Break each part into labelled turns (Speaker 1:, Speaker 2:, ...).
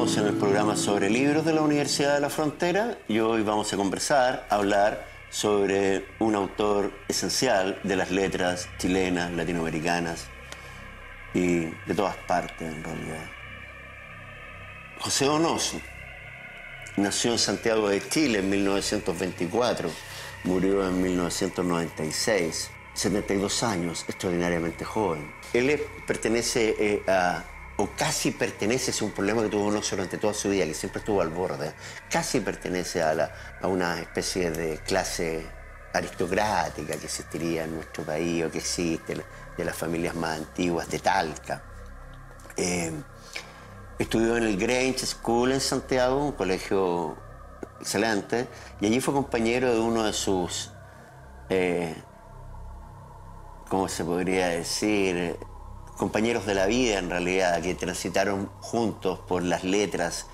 Speaker 1: Estamos en el programa sobre libros de la Universidad de la Frontera y hoy vamos a conversar, a hablar sobre un autor esencial de las letras chilenas, latinoamericanas y de todas partes en realidad. José Donoso nació en Santiago de Chile en 1924, murió en 1996, 72 años, extraordinariamente joven. Él pertenece eh, a o casi pertenece, es un problema que tuvo Donoso durante toda su vida, que siempre estuvo al borde, casi pertenece a, la, a una especie de clase aristocrática que existiría en nuestro país o que existe, de las familias más antiguas de Talca. Eh, estudió en el Grange School en Santiago, un colegio excelente, y allí fue compañero de uno de sus, eh, ¿cómo se podría decir? Compañeros de la vida en realidad, que transitaron juntos por las letras,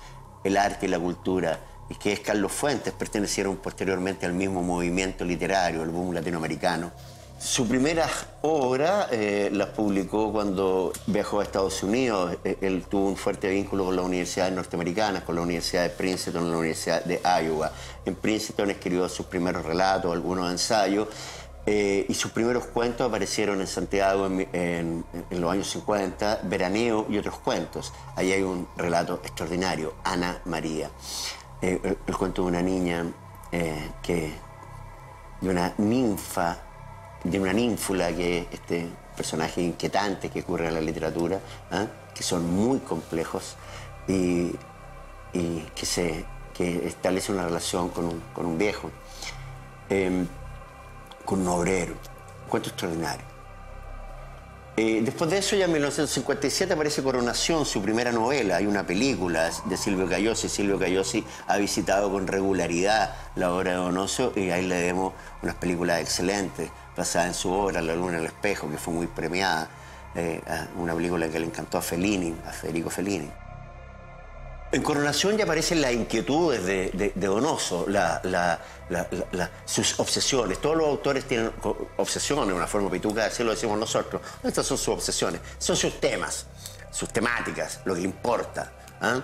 Speaker 1: el arte y la cultura, y que es Carlos Fuentes, pertenecieron posteriormente al mismo movimiento literario, el boom latinoamericano. Su primera obra eh, las publicó cuando viajó a Estados Unidos. Eh, él tuvo un fuerte vínculo con las universidades norteamericanas, con la Universidad de Princeton, la Universidad de Iowa. En Princeton escribió sus primeros relatos, algunos ensayos, eh, y sus primeros cuentos aparecieron en Santiago en, los años 50, Veraneo y otros cuentos. Ahí hay un relato extraordinario, Ana María. Eh, el, cuento de una niña eh, que, de una ninfa, de una ninfula, que es este personaje inquietante que ocurre en la literatura, ¿ah? que son muy complejos y, que, se, que establece una relación con un, con un viejo. Em, con un obrero. cuento extraordinario. Eh, después de eso, ya en 1957 aparece Coronación, su primera novela. Hay una película de Silvio Cayosi. Silvio Cayosi ha visitado con regularidad la obra de Donoso y ahí le vemos unas películas excelentes basadas en su obra, La Luna en el Espejo, que fue muy premiada. Eh, una película que le encantó a Fellini, a Federico Fellini. En Coronación ya aparecen las inquietudes de, Donoso, sus obsesiones. Todos los autores tienen obsesiones, una forma pituca así lo decimos nosotros. Estas son sus obsesiones, son sus temas, sus temáticas, lo que importa. ¿ah?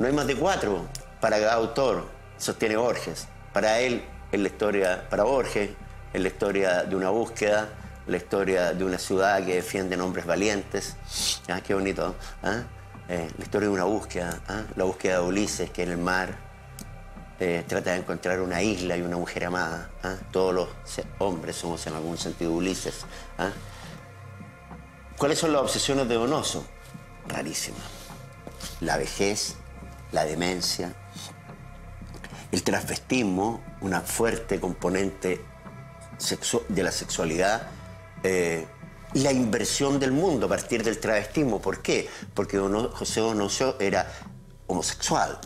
Speaker 1: No hay más de cuatro para cada autor, sostiene Borges. Para él, en la historia, para Borges, es la historia de una búsqueda, la historia de una ciudad que defiende nombres valientes. ¿Ah? Qué bonito. ¿ah? Eh, la historia de una búsqueda, ¿ah? la búsqueda de Ulises, que en el mar eh, trata de encontrar una isla y una mujer amada. ¿ah? Todos los hombres somos en algún sentido Ulises. ¿ah? ¿Cuáles son las obsesiones de Donoso? Rarísimas. La vejez, la demencia, el transvestismo, una fuerte componente de la sexualidad. La inversión del mundo a partir del travestismo. ¿Por qué? Porque José Donoso era homosexual.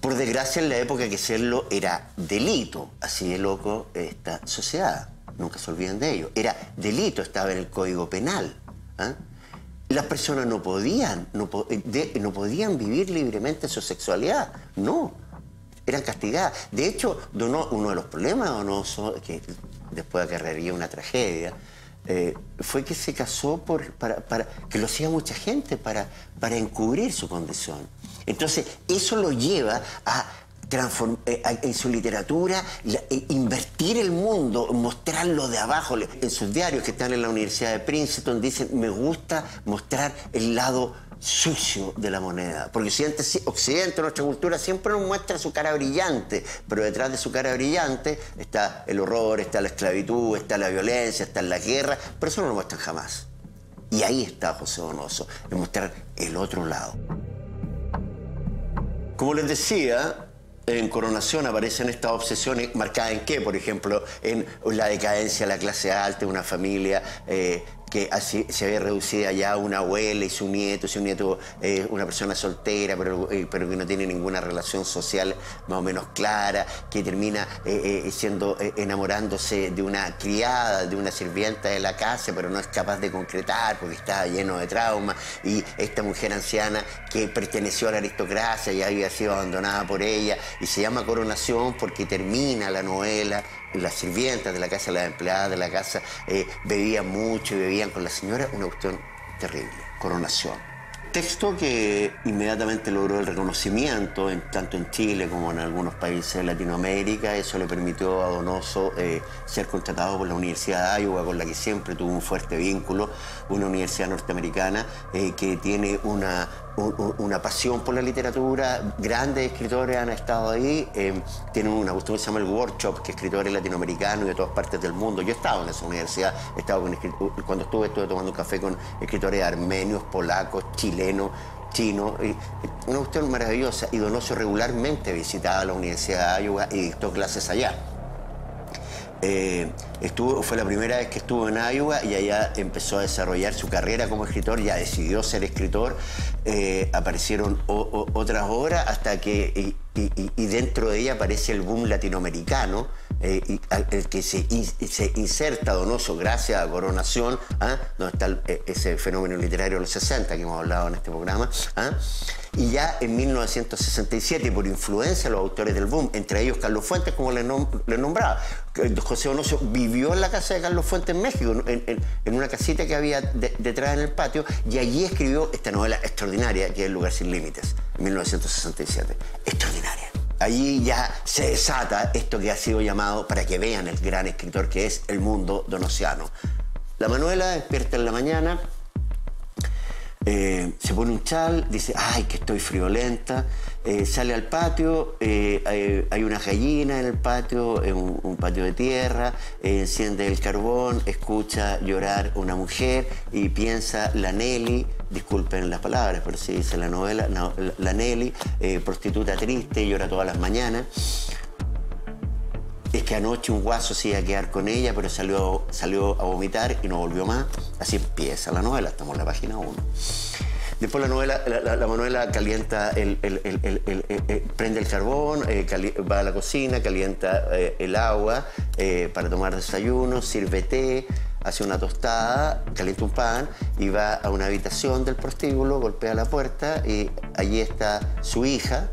Speaker 1: Por desgracia, en la época que serlo era delito. Así de loco esta sociedad. Nunca se olviden de ello. Era delito, estaba en el Código Penal. ¿ah? Las personas no podían, no, no podían vivir libremente su sexualidad. No, eran castigadas. De hecho, uno de los problemas de Donoso, que después acarrearía una tragedia, eh, fue que se casó por, para, que lo hacía mucha gente para, para encubrir su condición. Entonces, eso lo lleva a eh, en su literatura, eh, invertir el mundo, mostrarlo de abajo. En sus diarios que están en la Universidad de Princeton dicen, me gusta mostrar el lado sucio de la moneda. Porque Occidente, Occidente, nuestra cultura, siempre nos muestra su cara brillante, pero detrás de su cara brillante está el horror, está la esclavitud, está la violencia, está la guerra, pero eso no lo muestran jamás. Y ahí está José Donoso, en mostrar el otro lado. Como les decía, en Coronación aparecen estas obsesiones marcadas en qué, por ejemplo, en la decadencia de la clase alta, una familia eh, que así se había reducido ya una abuela y su nieto, su nieto es una persona soltera, pero, eh, pero que no tiene ninguna relación social más o menos clara, que termina eh, eh, siendo enamorándose de una criada, de una sirvienta de la casa, pero no es capaz de concretar porque está lleno de trauma, y esta mujer anciana que perteneció a la aristocracia y había sido abandonada por ella, y se llama Coronación porque termina la novela las sirvientas de la casa, las empleadas de la casa, eh, bebían mucho y bebían con la señora, una cuestión terrible, coronación. texto que inmediatamente logró el reconocimiento, en, tanto en Chile como en algunos países de Latinoamérica. Eso le permitió a Donoso eh, ser contratado por la Universidad de Iowa, con la que siempre tuvo un fuerte vínculo, una universidad norteamericana eh, que tiene una, una pasión por la literatura. Grandes escritores han estado ahí. Eh, tienen una cuestión que se llama el Workshop, que escritores latinoamericanos y de todas partes del mundo. Yo he estado en esa universidad, he estado cuando estuve, estuve tomando un café con escritores armenios, polacos, chilenos, chinos. una cuestión maravillosa. Y Donoso regularmente visitaba la Universidad de Iowa y dictó clases allá. Eh, estuvo, fue la primera vez que estuvo en Iowa y allá empezó a desarrollar su carrera como escritor, ya decidió ser escritor, eh, aparecieron otras obras hasta que, y, dentro de ella aparece el boom latinoamericano, eh, el que se, se, inserta Donoso gracias a Coronación, ¿ah? donde está ese fenómeno literario de los 60 que hemos hablado en este programa. ¿ah? Y ya en 1967, por influencia de los autores del boom, entre ellos Carlos Fuentes, como le, nombraba, José Donoso vivió en la casa de Carlos Fuentes en México, en, una casita que había detrás en el patio, y allí escribió esta novela extraordinaria, que es El lugar sin límites, en 1967. Extraordinaria. Allí ya se desata esto que ha sido llamado, para que vean el gran escritor que es el mundo donosiano. La Manuela despierta en la mañana, eh, se pone un chal, dice, ay, que estoy friolenta, eh, sale al patio, eh, hay, una gallina en el patio, un, un patio de tierra, enciende el carbón, escucha llorar una mujer y piensa la Nelly, disculpen las palabras, pero sí dice la novela, la Nelly, prostituta triste, llora todas las mañanas es que anoche un guaso se iba a quedar con ella, pero salió, salió a vomitar y no volvió más. Así empieza la novela, estamos en la página 1. Después la novela, la, Manuela calienta el, prende el carbón, eh, va a la cocina, calienta eh, el agua eh, para tomar desayuno, sirve té, hace una tostada, calienta un pan y va a una habitación del prostíbulo, golpea la puerta y allí está su hija,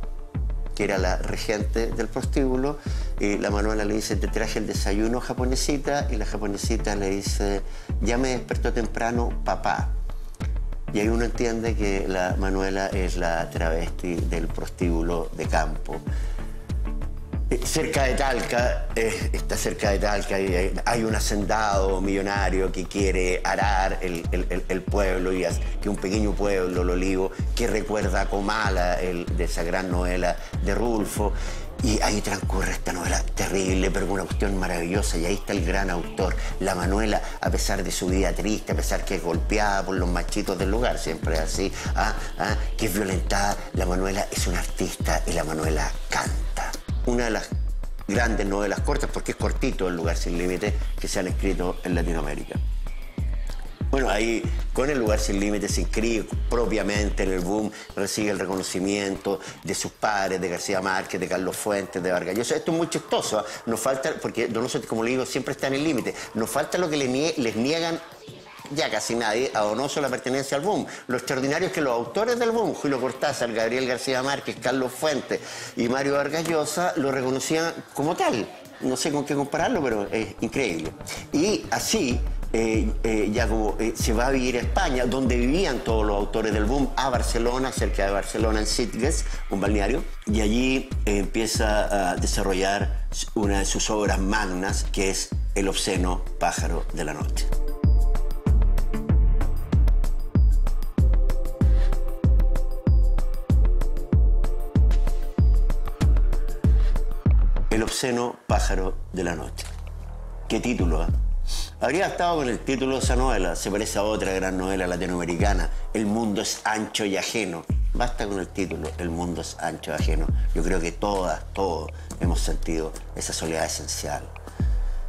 Speaker 1: que era la regente del prostíbulo, y la Manuela le dice, te traje el desayuno japonesita, y la japonesita le dice, ya me despertó temprano papá. Y ahí uno entiende que la Manuela es la travesti del prostíbulo de campo. Eh, cerca de Talca, eh, está cerca de Talca, hay, hay, un hacendado millonario que quiere arar el, pueblo, y que un pequeño pueblo, el Olivo, que recuerda a Comala, de esa gran novela de Rulfo. Y ahí transcurre esta novela terrible, pero una cuestión maravillosa. Y ahí está el gran autor, la Manuela, a pesar de su vida triste, a pesar que es golpeada por los machitos del lugar, siempre así, ¿ah? ¿Ah? que es violentada. La Manuela es una artista y la Manuela canta una de las grandes novelas cortas, porque es cortito El lugar sin límites, que se han escrito en Latinoamérica. Bueno, ahí con El lugar sin límites se inscribe propiamente en el boom, recibe el reconocimiento de sus padres, de García Márquez, de Carlos Fuentes, de Vargas Llosa. Esto es muy chistoso, ¿ah? nos falta, porque Donoso, como le digo, siempre está en el límite, nos falta lo que les niegan ya casi nadie a Donoso la pertenencia al boom. Lo extraordinario es que los autores del boom, Julio Cortázar, Gabriel García Márquez, Carlos Fuentes y Mario Vargas Llosa, lo reconocían como tal. No sé con qué compararlo, pero es increíble. Y así, eh, eh, ya eh, se va a vivir a España, donde vivían todos los autores del boom, a Barcelona, cerca de Barcelona, en Sitges, un balneario, y allí empieza a desarrollar una de sus obras magnas, que es El obsceno pájaro de la noche. Obsceno pájaro de la noche. ¿Qué título? Eh? Habría estado con el título de esa novela. Se parece a otra gran novela latinoamericana. El mundo es ancho y ajeno. Basta con el título. El mundo es ancho y ajeno. Yo creo que todas, todos hemos sentido esa soledad esencial.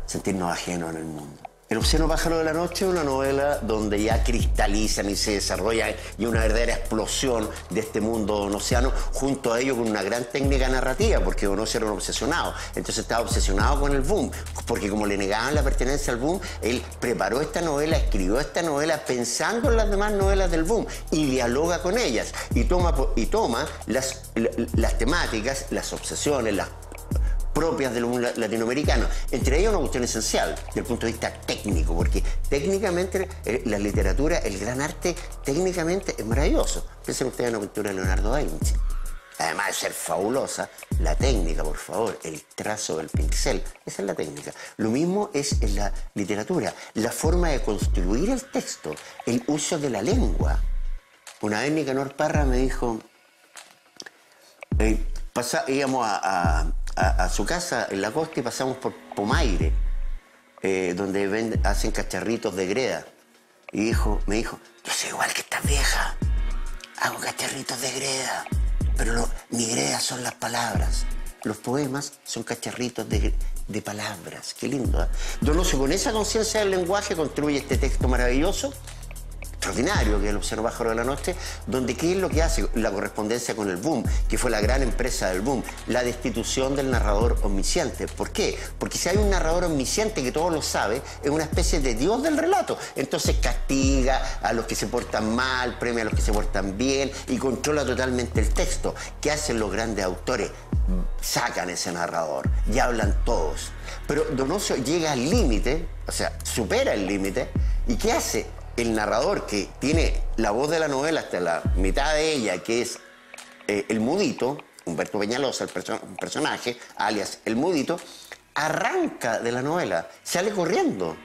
Speaker 1: Sentirnos ajenos en el mundo. El obsceno pájaro de la noche es una novela donde ya cristalizan y se desarrolla y una verdadera explosión de este mundo océano junto a ello con una gran técnica narrativa, porque Donosio era un obsesionado. Entonces estaba obsesionado con el boom, porque como le negaban la pertenencia al boom, él preparó esta novela, escribió esta novela pensando en las demás novelas del boom y dialoga con ellas y toma, y toma las, las temáticas, las obsesiones, las propias del boom latinoamericano. Entre ellas una cuestión esencial, desde el punto de vista técnico, porque técnicamente eh, la literatura, el gran arte, técnicamente es maravilloso. Piensen ustedes en una pintura de Leonardo da Vinci. Además de ser fabulosa, la técnica, por favor, el trazo del pincel, esa es la técnica. Lo mismo es en la literatura, la forma de construir el texto, el uso de la lengua. Una vez Nicanor Parra me dijo, eh, íbamos a, su casa en la costa y pasamos por Pomaire, eh, donde hacen cacharritos de greda. Y dijo, me dijo, yo soy igual que esta vieja, hago cacharritos de greda, pero mi greda son las palabras. Los poemas son cacharritos de, palabras. Qué lindo. ¿eh? Donoso, con esa conciencia del lenguaje, construye este texto maravilloso extraordinario que es el Observatorio de la Noche, donde qué es lo que hace la correspondencia con el boom, que fue la gran empresa del boom, la destitución del narrador omnisciente. ¿Por qué? Porque si hay un narrador omnisciente que todo lo sabe, es una especie de dios del relato. Entonces castiga a los que se portan mal, premia a los que se portan bien y controla totalmente el texto. ¿Qué hacen los grandes autores? Sacan ese narrador y hablan todos. Pero Donoso llega al límite, o sea, supera el límite, ¿y qué hace? El narrador que tiene la voz de la novela hasta la mitad de ella, que es eh, el mudito, Humberto Peñalosa, el personaje, alias el mudito, arranca de la novela, sale corriendo.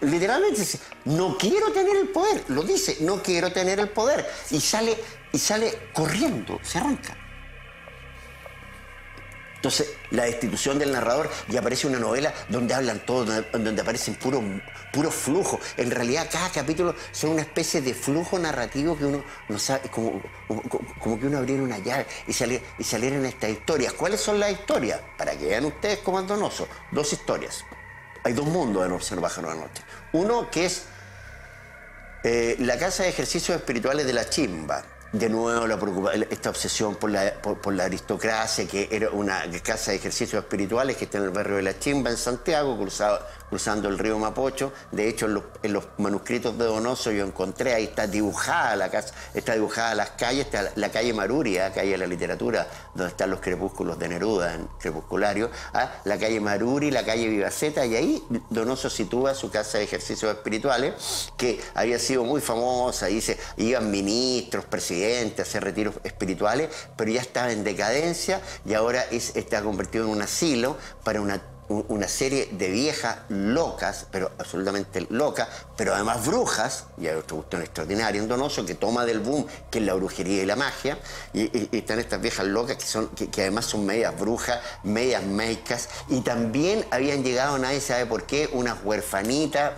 Speaker 1: Literalmente dice, no quiero tener el poder, lo dice, no quiero tener el poder. Y sale, y sale corriendo, se arranca. Entonces, la destitución del narrador y aparece una novela donde hablan todos, donde, aparecen puros puro flujo. En realidad, cada capítulo son una especie de flujo narrativo que uno no sabe, como, como, que uno abriera una llave y, salir, y salieran estas historias. ¿Cuáles son las historias? Para que vean ustedes como Andonoso. Dos historias. Hay dos mundos en Observar la Noche. Uno que es eh, la Casa de Ejercicios Espirituales de la Chimba de nuevo la esta obsesión por la, la, aristocracia, que era una casa de ejercicios espirituales que está en el barrio de La Chimba, en Santiago, cruzado, cruzando el río Mapocho. De hecho, en los, manuscritos de Donoso yo encontré, ahí está dibujada la casa, está dibujada las calles, está la, calle Maruria, calle de la literatura, donde están los crepúsculos de Neruda en Crepusculario, ¿ah? la calle Maruri, la calle Vivaceta, y ahí Donoso sitúa su casa de ejercicios espirituales, que había sido muy famosa, dice, iban ministros, presidentes, hacer retiros espirituales, pero ya estaba en decadencia y ahora es, está convertido en un asilo para una una serie de viejas locas, pero absolutamente locas, pero además brujas, y hay otra cuestión extraordinaria en Donoso, que toma del boom, que es la brujería y la magia, y, están estas viejas locas que, son, que, además son medias brujas, medias meicas, y también habían llegado, nadie sabe por qué, unas huerfanitas,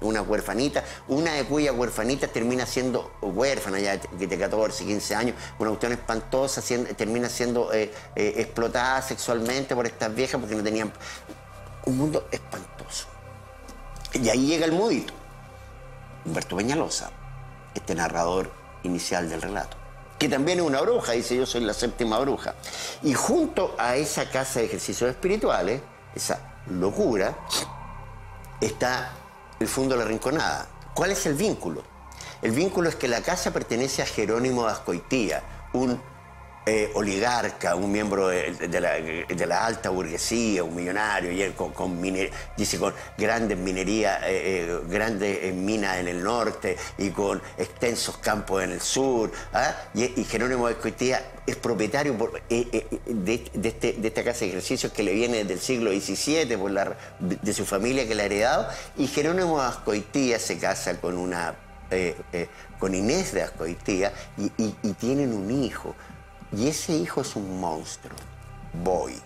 Speaker 1: una huerfanita, una de cuyas huerfanitas termina siendo huérfana ya de 14, 15 años, una cuestión espantosa, termina siendo eh, eh, explotada sexualmente por estas viejas porque no tenían... Un mundo espantoso. Y ahí llega el mudito, Humberto Peñalosa, este narrador inicial del relato, que también es una bruja, dice yo soy la séptima bruja. Y junto a esa casa de ejercicios espirituales, esa locura, está el Fondo de la Rinconada. ¿Cuál es el vínculo? El vínculo es que la casa pertenece a Jerónimo Ascoitía, un eh, oligarca, un miembro de, la, alta burguesía, un millonario, y con, con, dice, con grandes minerías, eh, eh, grandes minas en el norte y con extensos campos en el sur. ¿ah? Y, Jerónimo de es propietario de, este, de, esta casa de ejercicios que le viene desde el siglo XVII de su familia que la ha heredado. Y Jerónimo de se casa con una con Inés de Ascoitía y, tienen un hijo. Y ese hijo es un monstruo, Boy.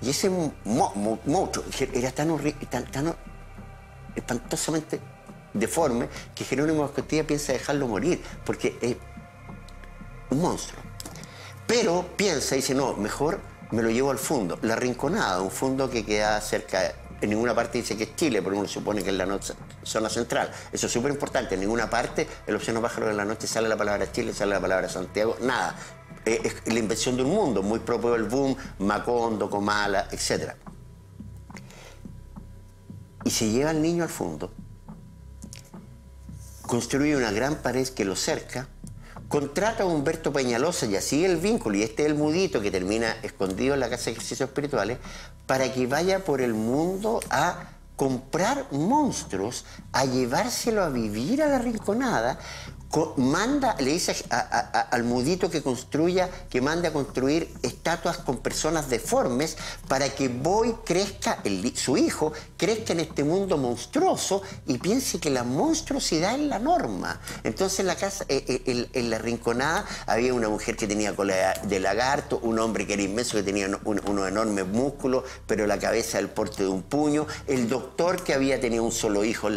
Speaker 1: Y ese monstruo era tan, tan, espantosamente deforme que Jerónimo Escotilla piensa dejarlo morir, porque es un monstruo. Pero piensa y dice, no, mejor me lo llevo al fondo. La Rinconada, un fondo que queda cerca en ninguna parte dice que es Chile, porque uno supone que es la zona central. Eso es súper importante. En ninguna parte, el Océano Pájaro de la Noche sale la palabra Chile, sale la palabra Santiago, nada. Eh, es la invención de un mundo, muy propio del boom, Macondo, Comala, etc. Y se lleva al niño al fondo, construye una gran pared que lo cerca, contrata a Humberto Peñalosa y así el vínculo, y este es el mudito que termina escondido en la casa de ejercicios espirituales, para que vaya por el mundo a comprar monstruos, a llevárselo a vivir a la rinconada, manda, le dice al mudito que construya, que mande a construir estatuas con personas deformes para que Boy crezca, su hijo, crezca en este mundo monstruoso y piense que la monstruosidad es la norma. Entonces en la casa, eh, eh, en, la rinconada, había una mujer que tenía cola de lagarto, un hombre que era inmenso, que tenía unos enormes músculos, pero la cabeza del porte de un puño, el doctor que había tenido un solo hijo,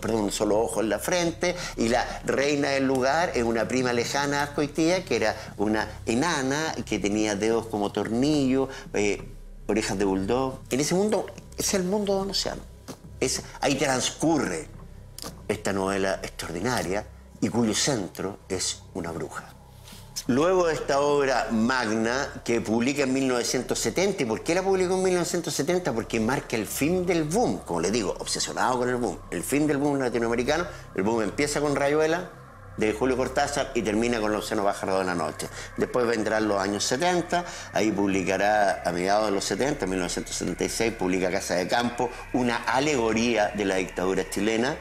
Speaker 1: perdón, un solo ojo en la frente, y la reina el lugar es una prima lejana a Ascoitía, que era una enana que tenía dedos como tornillos, eh, orejas de bulldog. En ese mundo, es el mundo donostiano. Es, ahí transcurre esta novela extraordinaria y cuyo centro es una bruja. Luego de esta obra magna que publica en 1970, ¿y por qué la publicó en 1970? Porque marca el fin del boom, como les digo, obsesionado con el boom, el fin del boom latinoamericano. El boom empieza con Rayuela, de Julio Cortázar y termina con Los Bájaros de la Noche. Después vendrán los años 70, ahí publicará a mediados de los 70, 1976, publica Casa de Campo, una alegoría de la dictadura chilena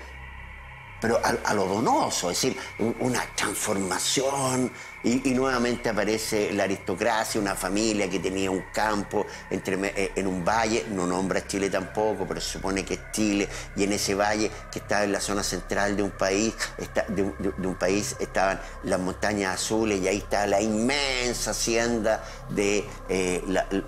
Speaker 1: pero a, lo donoso, es decir, una transformación y, nuevamente aparece la aristocracia, una familia que tenía un campo eh, en un valle, no nombra Chile tampoco, pero se supone que es Chile, y en ese valle que está en la zona central de un país, de, un, país estaban las montañas azules y ahí está la inmensa hacienda de eh,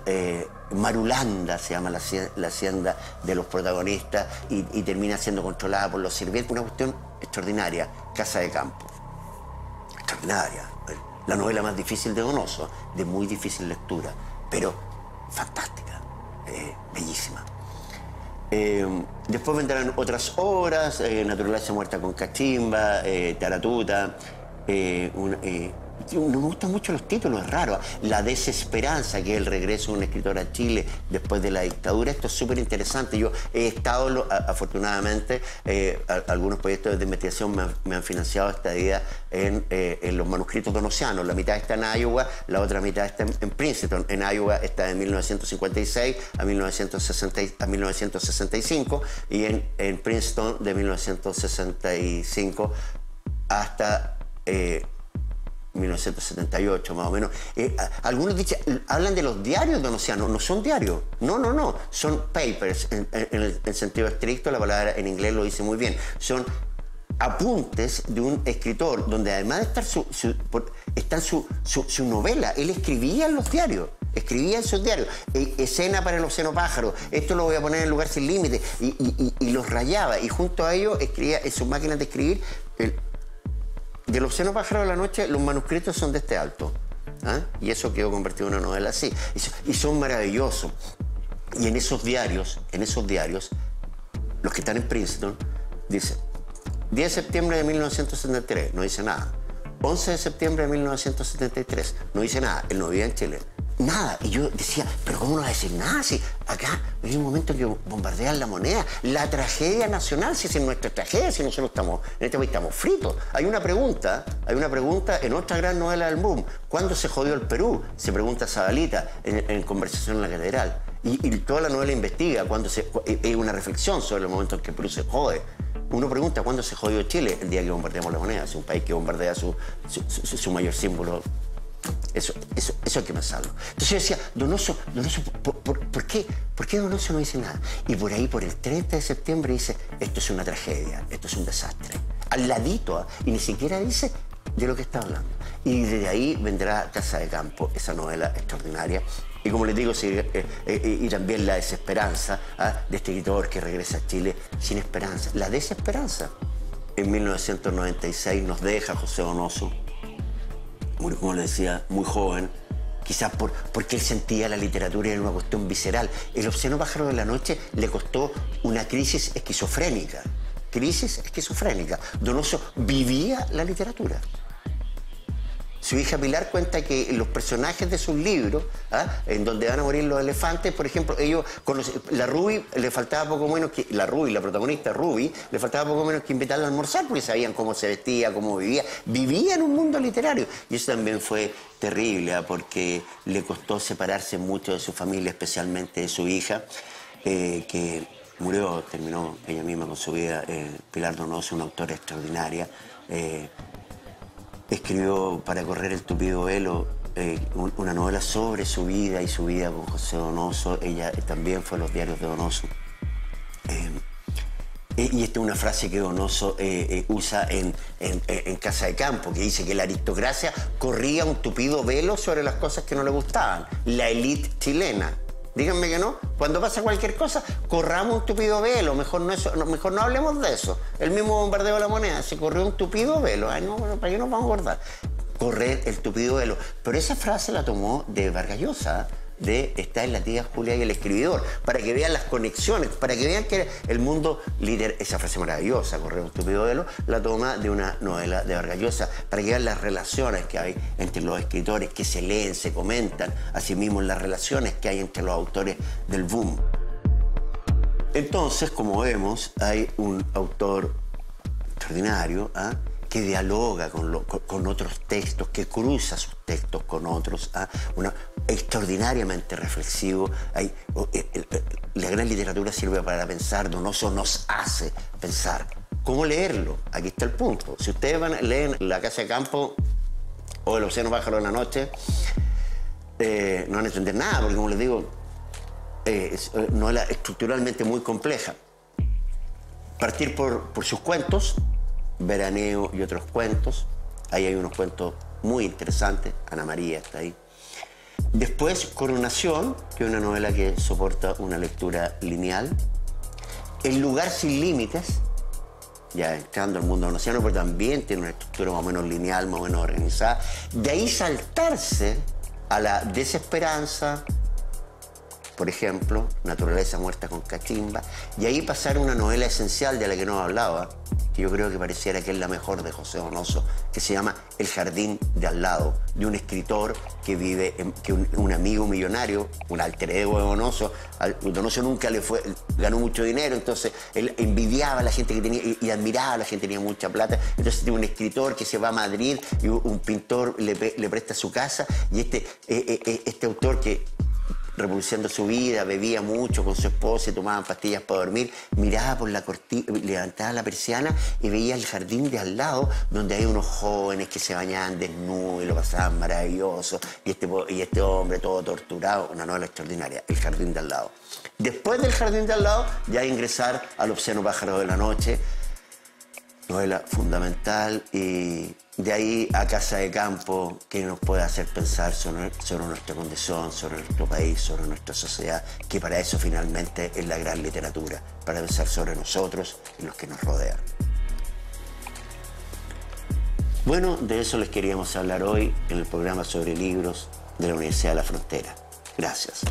Speaker 1: eh, Marulanda se llama la, hacienda de los protagonistas y, termina siendo controlada por los sirvientes. Una cuestión extraordinaria, Casa de Campo. Extraordinaria. La novela más difícil de Donoso, de muy difícil lectura, pero fantástica, eh, bellísima. Eh, después vendrán otras obras, eh, Muerta con Cachimba, Taratuta, me gustan mucho los títulos, es raro. La desesperanza, que es el regreso de un escritor a Chile después de la dictadura, esto es súper interesante. Yo he estado, afortunadamente, eh, algunos proyectos de investigación me han, financiado esta idea eh, en, los manuscritos donosianos. La mitad está en Iowa, la otra mitad está en, Princeton. En Iowa está de 1956 a, 1960, a 1965 y en, en Princeton de 1965 hasta... Eh, 1978 más o menos. Eh, algunos hablan de los diarios donosianos, no son diarios, no, no, no, son papers en, el sentido estricto, la palabra en inglés lo dice muy bien, son apuntes de un escritor donde además de estar su, está su, su, novela, él escribía en los diarios. Escribía en sus diarios, e, escena para el océano pájaro, esto lo voy a poner en lugar sin límite, y, los rayaba, y junto a ello escribía en sus máquinas de escribir del Océano Pájaro de la Noche, los manuscritos son de este alto. ¿ah? Y eso quedó convertido en una novela así. Y son maravillosos. Y en esos diarios, en esos diarios, los que están en Princeton, dice 10 de septiembre de 1973, no dice nada. 11 de septiembre de 1973, no dice nada. Él no en Chile nada. Y yo decía, pero ¿cómo no va a decir nada? Si acá hay un momento que bombardean la moneda, la tragedia nacional, si es nuestra tragedia, si nosotros estamos, en este país estamos fritos. Hay una pregunta, hay una pregunta en otra gran novela del boom. ¿Cuándo se jodió el Perú? Se pregunta Zabalita en, conversación en la catedral. Y, toda la novela investiga cuando se. Hay una reflexión sobre el momento en que Perú se jode. Uno pregunta cuándo se jodió Chile el día que bombardeamos la moneda. Es un país que bombardea su, su mayor símbolo eso, eso, eso hay que pensarlo. Entonces yo decía, Donoso, Donoso ¿por, qué? ¿por qué Donoso no dice nada? Y por ahí, por el 30 de septiembre, dice, esto es una tragedia, esto es un desastre. Al ladito, ¿ah? y ni siquiera dice de lo que está hablando. Y desde ahí vendrá Casa de Campo, esa novela extraordinaria. Y como les digo, eh, eh, eh, y también la desesperanza ¿ah? de este escritor que regresa a Chile sin esperanza. La desesperanza. En 1996 nos deja José Donoso como le decía, muy joven, quizás por, porque él sentía la literatura era una cuestión visceral. El obsceno pájaro de la noche le costó una crisis esquizofrénica. Crisis esquizofrénica. Donoso vivía la literatura. Su hija Pilar cuenta que los personajes de sus libros, ¿ah? en donde van a morir los elefantes, por ejemplo, ellos, la Ruby le faltaba poco menos que, la Ruby, la protagonista Ruby, le faltaba poco menos que invitarla a almorzar porque sabían cómo se vestía, cómo vivía, vivía en un mundo literario. Y eso también fue terrible, ¿ah? porque le costó separarse mucho de su familia, especialmente de su hija, eh, que murió, terminó ella misma con su vida. Eh, Pilar Donoso, una autora extraordinaria. Eh, escribió para correr el tupido velo eh, una novela sobre su vida y su vida con José Donoso. Ella también fue a los diarios de Donoso. y esta es una frase que Donoso usa en, en, Casa de Campo, que dice que la aristocracia corría un tupido velo sobre las cosas que no le gustaban. La élite chilena. Díganme que no. Cuando pasa cualquier cosa, corramos un tupido velo. Mejor no, eso, mejor no hablemos de eso. El mismo bombardeo de la moneda, se corrió un tupido velo. Ay, no, ¿para qué nos vamos a acordar? Correr el tupido velo. Pero esa frase la tomó de Vargallosa de Está en la tía Julia y el escribidor, para que vean las conexiones, para que vean que el mundo líder, esa frase maravillosa, correr un estúpido velo, la toma de una novela de Vargallosa, para que vean las relaciones que hay entre los escritores, que se leen, se comentan, asimismo las relaciones que hay entre los autores del boom. Entonces, como vemos, hay un autor extraordinario, ¿ah? que dialoga con, otros textos, que cruza sus textos con otros, una, extraordinariamente reflexivo. Hay, eh, la gran literatura sirve para pensar, Donoso nos hace pensar. ¿Cómo leerlo? Aquí está el punto. Si ustedes van, leen La Casa de Campo o El Océano Pájaro en la Noche, eh, no van a entender nada, porque como les digo, eh, es novela estructuralmente muy compleja. Partir por, por sus cuentos, Veraneo y otros cuentos. Ahí hay unos cuentos muy interesantes. Ana María está ahí. Después, Coronación, que es una novela que soporta una lectura lineal. El lugar sin límites, ya entrando al mundo océano, pero también tiene una estructura más o menos lineal, más o menos organizada. De ahí saltarse a la desesperanza, por ejemplo, Naturaleza muerta con cachimba, y ahí pasar una novela esencial de la que no hablaba, que yo creo que pareciera que es la mejor de José Donoso, que se llama El jardín de al lado, de un escritor que vive, que un, amigo millonario, un alter ego de Donoso, Donoso nunca le fue, ganó mucho dinero, entonces él envidiaba a la gente que tenía y, admiraba a la gente que tenía mucha plata, entonces tiene un escritor que se va a Madrid y un pintor le, presta su casa y este, eh, eh, eh, este autor que reproduciendo su vida, bebía mucho con su esposa y tomaban pastillas para dormir, miraba por la cortina, levantaba la persiana y veía el jardín de al lado donde hay unos jóvenes que se bañaban desnudos y lo pasaban maravilloso y este, y este hombre todo torturado, una novela extraordinaria, el jardín de al lado. Después del jardín de al lado ya ingresar al Océano Pájaro de la Noche, novela fundamental y de ahí a Casa de Campo que nos puede hacer pensar sobre, nuestra condición, sobre nuestro país, sobre nuestra sociedad, que para eso finalmente es la gran literatura, para pensar sobre nosotros y los que nos rodean. Bueno, de eso les queríamos hablar hoy en el programa sobre libros de la Universidad de la Frontera. Gracias.